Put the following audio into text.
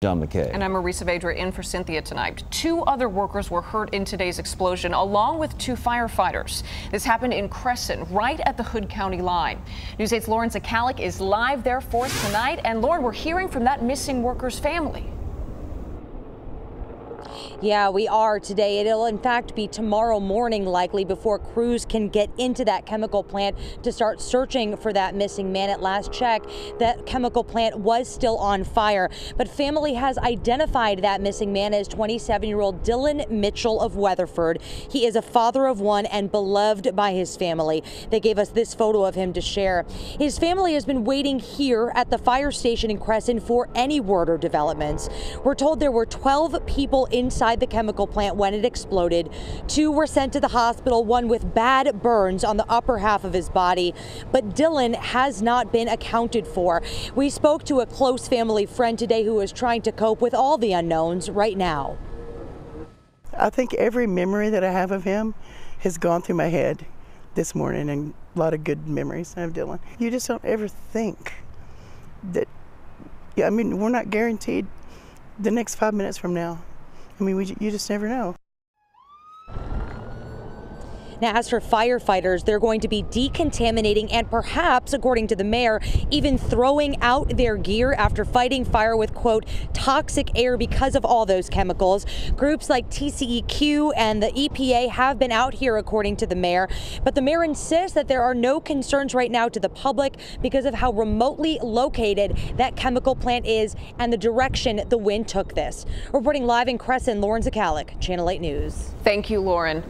John McCaa. And I'm Marisa Vedra in for Cynthia tonight. Two other workers were hurt in today's explosion, along with two firefighters. This happened in Cresson, right at the Hood County line. News 8's Lauren Zakalik is live there for us tonight. And Lauren, we're hearing from that missing worker's family. Yeah, we are today. It'll in fact be tomorrow morning likely before crews can get into that chemical plant to start searching for that missing man. At last check, that chemical plant was still on fire, but family has identified that missing man as 27-year-old Dylan Mitchell of Weatherford. He is a father of one and beloved by his family. They gave us this photo of him to share. His family has been waiting here at the fire station in Cresson for any word or developments. We're told there were 12 people inside inside the chemical plant when it exploded. Two were sent to the hospital, one with bad burns on the upper half of his body. But Dylan has not been accounted for. We spoke to a close family friend today who is trying to cope with all the unknowns right now. I think every memory that I have of him has gone through my head this morning and a lot of good memories of Dylan. You just don't ever think that, yeah, I mean, we're not guaranteed the next five minutes from now I mean, we, you just never know. Now, as for firefighters, they're going to be decontaminating and perhaps, according to the mayor, even throwing out their gear after fighting fire with, quote, toxic air because of all those chemicals. Groups like TCEQ and the EPA have been out here, according to the mayor. But the mayor insists that there are no concerns right now to the public because of how remotely located that chemical plant is and the direction the wind took this. Reporting live in Cresson, Lauren Zakalik, Channel 8 News. Thank you, Lauren.